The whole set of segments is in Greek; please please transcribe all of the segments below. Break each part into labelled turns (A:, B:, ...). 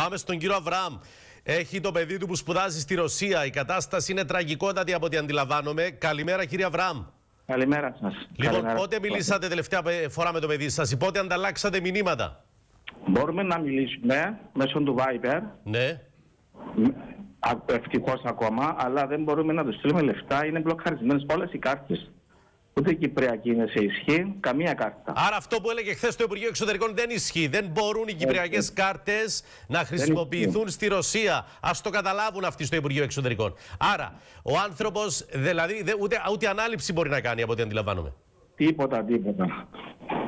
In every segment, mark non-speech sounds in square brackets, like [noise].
A: Πάμε στον κύριο Αβραάμ. Έχει το παιδί του που σπουδάζει στη Ρωσία. Η κατάσταση είναι τραγικότατη από ό,τι αντιλαμβάνομαι. Καλημέρα, κύριε Αβραάμ.
B: Καλημέρα σας.
A: Λοιπόν, πότε μιλήσατε τελευταία φορά με το παιδί σας, πότε ανταλλάξατε μηνύματα;
B: Μπορούμε να μιλήσουμε μέσω του Viper.
A: Ναι.
B: Ευτυχώς ακόμα, αλλά δεν μπορούμε να του στείλουμε λεφτά. Είναι μπλοκαρισμένες όλε οι κάρτες. Ούτε η Κυπριακή είναι σε ισχύ, καμία κάρτα.
A: Άρα αυτό που έλεγε χθες το Υπουργείο Εξωτερικών δεν ισχύει. Δεν μπορούν οι Κυπριακές κάρτες να χρησιμοποιηθούν στη Ρωσία. Α το καταλάβουν αυτοί στο Υπουργείο Εξωτερικών. Άρα ο άνθρωπος δηλαδή ούτε, ούτε ανάληψη μπορεί να κάνει από ό,τι αντιλαμβάνομαι.
B: Τίποτα, τίποτα.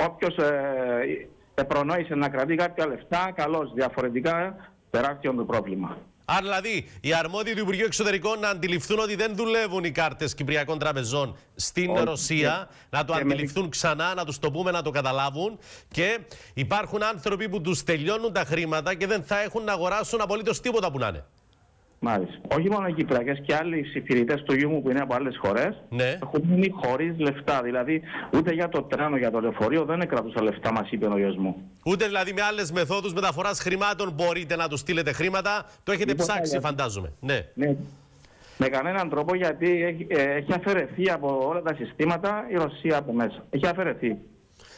B: Όποιος ε, προνόησε να κρατεί κάποια λεφτά, καλώς. Διαφορετικά, τεράστιο το πρόβλημα.
A: Άρα δηλαδή οι αρμόδιοι του Υπουργείου Εξωτερικών να αντιληφθούν ότι δεν δουλεύουν οι κάρτες Κυπριακών τραπεζών στην Ρωσία, να το αντιληφθούν ξανά, να τους το πούμε, να το καταλάβουν. Και υπάρχουν άνθρωποι που τους τελειώνουν τα χρήματα και δεν θα έχουν να αγοράσουν απολύτως τίποτα που να είναι.
B: Μάλιστα. Όχι μόνο οι Κυπριακές και άλλοι συμφιλητές του γιου μου που είναι από άλλες χώρες
A: ναι.
B: έχουν μείνει χωρίς λεφτά. Δηλαδή, ούτε για το τρένο, για το λεωφορείο δεν κρατούσα λεφτά, μας είπε ο γιος μου.
A: Ούτε δηλαδή με άλλες μεθόδους μεταφοράς χρημάτων μπορείτε να τους στείλετε χρήματα. Το έχετε λοιπόν, ψάξει, φαντάζομαι. Ναι.
B: ναι. Με κανέναν τρόπο γιατί έχει, ε, έχει αφαιρεθεί από όλα τα συστήματα η Ρωσία από μέσα. Έχει αφαιρεθεί.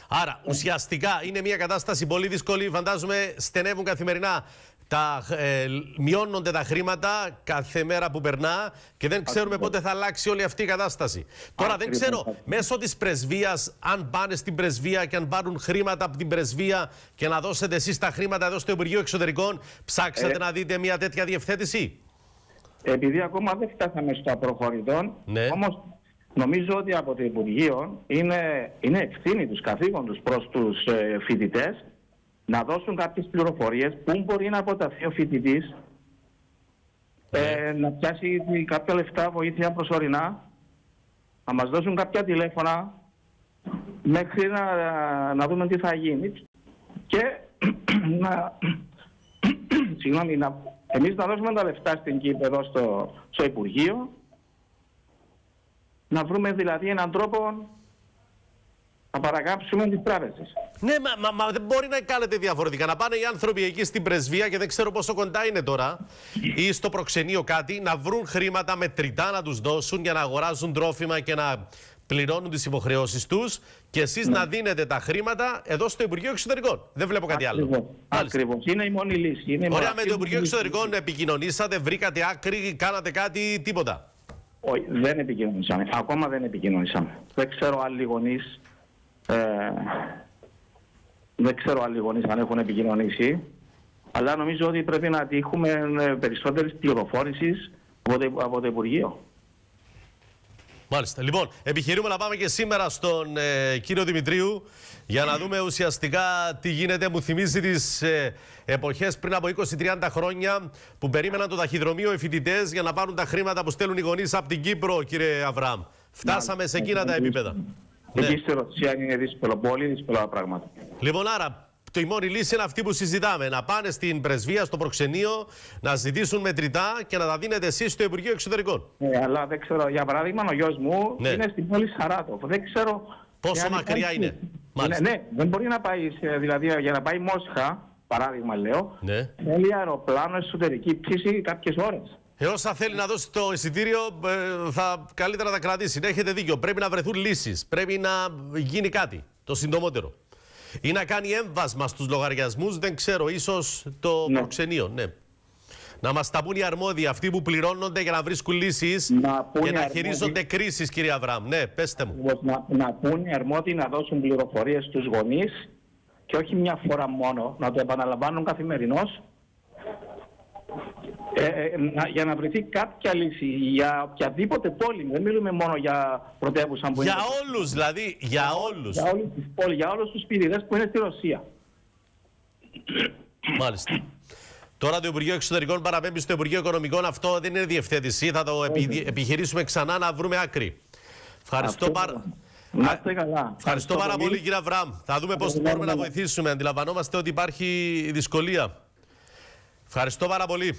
A: Άρα ουσιαστικά είναι μια κατάσταση πολύ δύσκολη. Φαντάζομαι στενεύουν καθημερινά τα, ε, μειώνονται τα χρήματα κάθε μέρα που περνά και δεν ξέρουμε πότε θα αλλάξει όλη αυτή η κατάσταση. Τώρα δεν ξέρω μέσω της πρεσβείας αν πάνε στην πρεσβεία και αν πάρουν χρήματα από την πρεσβεία και να δώσετε εσείς τα χρήματα εδώ στο Υπουργείο Εξωτερικών ψάξατε ε. να δείτε μια τέτοια διευθέτηση;
B: Επειδή ακόμα δεν φτάσαμε στο απροχωρητό,
A: ναι.
B: όμως νομίζω ότι από το Υπουργείο είναι, είναι ευθύνη τους καθήκον τους προς τους ε, φοιτητές να δώσουν κάποιες πληροφορίες που μπορεί να αποταθεί ο φοιτητής ε, να πιάσει κάποια λεφτά βοήθεια προσωρινά, να μας δώσουν κάποια τηλέφωνα μέχρι να, να δούμε τι θα γίνει. Και [clears throat] να, [clears throat] συγγνώμη, να, εμείς να δώσουμε τα λεφτά στην ΚΥΠ εδώ στο, στο Υπουργείο. Να βρούμε δηλαδή έναν τρόπο να παρακάψουμε τις τράπεζες.
A: Ναι, μα, μα, δεν μπορεί να κάνετε διαφορετικά. Να πάνε οι άνθρωποι εκεί στην πρεσβεία και δεν ξέρω πόσο κοντά είναι τώρα, ή στο προξενείο κάτι, να βρουν χρήματα μετρητά να τους δώσουν για να αγοράζουν τρόφιμα και να πληρώνουν τις υποχρεώσεις τους και εσείς να δίνετε τα χρήματα εδώ στο Υπουργείο Εξωτερικών. Δεν βλέπω κάτι άλλο.
B: Ακριβώς. Είναι η μόνη λύση. Είναι
A: Ωραία, με το Υπουργείο Εξωτερικών επικοινωνήσατε, βρήκατε άκρη, κάνατε κάτι, τίποτα.
B: Όχι, δεν επικοινωνήσαμε. Ακόμα δεν επικοινωνήσαμε. Δεν ξέρω άλλοι γονείς ε, δεν ξέρω άλλοι γονείς αν έχουν επικοινωνήσει, αλλά νομίζω ότι πρέπει να τύχουμε ε, περισσότερης πληροφόρησης από, το, από το Υπουργείο.
A: Μάλιστα. Λοιπόν, επιχειρούμε να πάμε και σήμερα στον ε, κύριο Δημητρίου για να δούμε ουσιαστικά τι γίνεται. Μου θυμίζει τις ε, εποχές πριν από 20-30 χρόνια που περίμεναν το ταχυδρομείο οι φοιτητές για να πάρουν τα χρήματα που στέλνουν οι γονείς από την Κύπρο, κύριε Αβραάμ. Φτάσαμε σε εκείνα τα επίπεδα.
B: Ναι. Εκεί στη Ρωσία είναι δύσκολο, πολύ δύσκολα πράγματα.
A: Λοιπόν, άρα το η μόνη λύση είναι αυτή που συζητάμε. Να πάνε στην πρεσβεία, στο προξενείο, να ζητήσουν μετρητά και να τα δίνετε εσείς στο Υπουργείο Εξωτερικών.
B: Ναι, αλλά δεν ξέρω. Για παράδειγμα, ο γιος μου ναι. είναι στην πόλη Σαράτοφ. Δεν ξέρω.
A: Πόσο μακριά είναι.
B: Ναι, ναι, δεν μπορεί να πάει, δηλαδή για να πάει Μόσχα, παράδειγμα λέω,
A: ναι.
B: θέλει αεροπλάνο εσωτερική πτήση κάποιες ώρες.
A: Ε, όσα θέλει να δώσει το εισιτήριο, ε, θα καλύτερα να τα κρατήσει. Έχετε δίκιο. Πρέπει να βρεθούν λύσεις. Πρέπει να γίνει κάτι το συντομότερο. Ή να κάνει έμβασμα στους λογαριασμούς, δεν ξέρω, ίσως το ναι. προξενείο. Ναι. Να μας τα πούν οι αρμόδιοι, αυτοί που πληρώνονται για να βρίσκουν λύσεις και να χειρίζονται κρίσεις, κύριε Αβραάμ. Ναι, πέστε μου.
B: Να, να πούν οι αρμόδιοι να δώσουν πληροφορίες στους γονείς και όχι μια φορά μόνο, να το επαναλαμβάνουν καθημερινώς ε, ε, για να βρεθεί κάποια λύση για οποιαδήποτε πόλη. Δεν μιλούμε μόνο για πρωτεύουσα που
A: για είναι. Για όλους, δηλαδή. Για όλους.
B: Για όλους τι πόλει, για όλους τους πυρηνέ που είναι στη Ρωσία.
A: Μάλιστα. Τώρα το Υπουργείο Εξωτερικών παραπέμπει στο Υπουργείο Οικονομικών. Αυτό δεν είναι διευθέτηση. Θα το επιχειρήσουμε ξανά να βρούμε άκρη. Ευχαριστώ πάρα
B: να είστε καλά.
A: Ευχαριστώ πάρα πολύ, κύριε Αβραμ. Θα δούμε πώς μπορούμε να βοηθήσουμε. Αντιλαμβανόμαστε ότι υπάρχει δυσκολία. Ευχαριστώ πάρα πολύ.